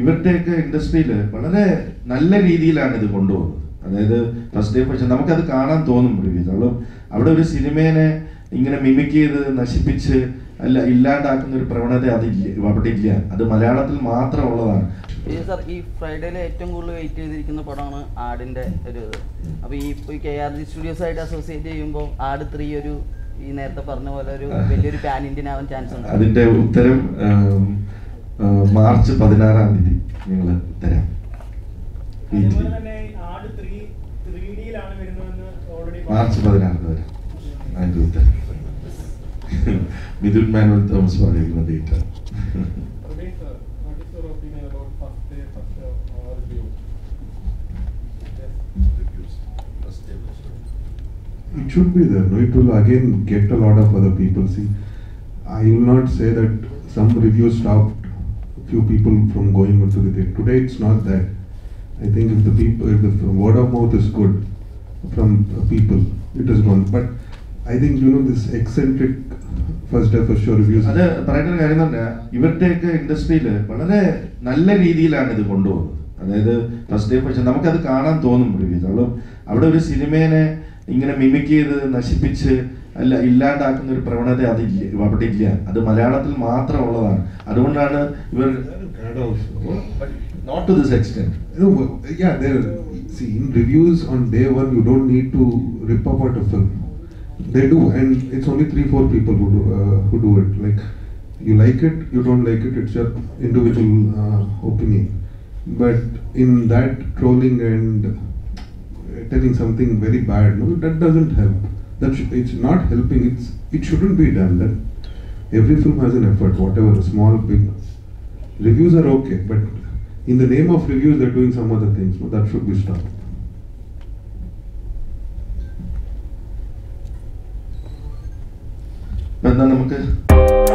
ഇവരുടെയൊക്കെ ഇൻഡസ്ട്രിയിൽ വളരെ നല്ല രീതിയിലാണ് ഇത് കൊണ്ടുപോകുന്നത്. അതായത് ഫസ്റ്റ് ഡേ പക്ഷെ നമുക്കത് കാണാൻ തോന്നും അവൾ അവിടെ ഒരു സിനിമേനെ ഇങ്ങനെ മിമിക് ചെയ്ത് നശിപ്പിച്ച് അല്ല ഇല്ലാണ്ടാക്കുന്ന ഒരു പ്രവണത അതില്ല അവിടെ ഇല്ല. അത് മലയാളത്തിൽ മാത്രം ഉള്ളതാണ് ഈ സാർ ഈ ഫ്രൈഡേയിൽ ഏറ്റവും കൂടുതൽ വെയിറ്റ് ചെയ്തിരിക്കുന്ന പടമാണ് ആടിന്റെ ഒരു ഇത്. അപ്പോൾ ഈ കെ ആർ ജി സ്റ്റുഡിയോസ് ആയിട്ട് അസോസിയേറ്റ് ചെയ്യുമ്പോൾ ആട് ത്രീ ഒരു ഈ നേരത്തെ പറഞ്ഞ പോലെ ഒരു വലിയൊരു പാൻ ഇന്ത്യൻ ആവാൻ ചാൻസ് ഉണ്ട്. അതിന്റെ ഉത്തരം മാർച്ച് പതിനാറാം തീയതി നിങ്ങൾ തരാം മാർച്ച് പതിനാറിന് വരാം അതിന്റെ ഉത്തരം മിഥുൻ മാനുവൽ തോമസ് പറയുന്ന date uh. It should be there, no? It will again get a lot of other people. See, I will not say that some reviews stopped few people from going into the theatre. Today it's not that. I think if the people, if the word of mouth is good from uh, people, it is gone. But I think you know this eccentric first day for sure reviews. അത് പറയുന്ന കാര്യം തന്നെ ഇവരുടെയൊക്കെ ഇൻഡസ്ട്രിയിൽ വളരെ നല്ല രീതിയിലാണ് ഇത് കൊണ്ടുപോകുന്നത് അതായത് ഫസ്റ്റ് ഡേ പക്ഷെ നമുക്കത് കാണാൻ തോന്നും റിവ്യൂസ് അവൾ അവിടെ ഒരു സിനിമേനെ ഇങ്ങനെ മിമിക് ചെയ്ത് നശിപ്പിച്ച് അല്ല ഇല്ലാണ്ടാക്കുന്ന ഒരു പ്രവണത അതില്ല അവിടെ ഇല്ല അത് മലയാളത്തിൽ മാത്രം ഉള്ളതാണ് അതുകൊണ്ടാണ് ഇവർ not to this extent No, but, yeah, there. See, in reviews on day one, you don't need to rip apart a film. They do, and it's only three, four people who do uh, who do it. Like, you like it, you don't like it. It's your individual uh, opinion. But in that trolling and telling something very bad, no, that doesn't help. That sh- it's not helping. It's it shouldn't be done. That every film has an effort, whatever, small, big. Reviews are okay, but in the name of reviews, they're doing some other things. No, that should be stopped. എന്നാ നമുക്ക്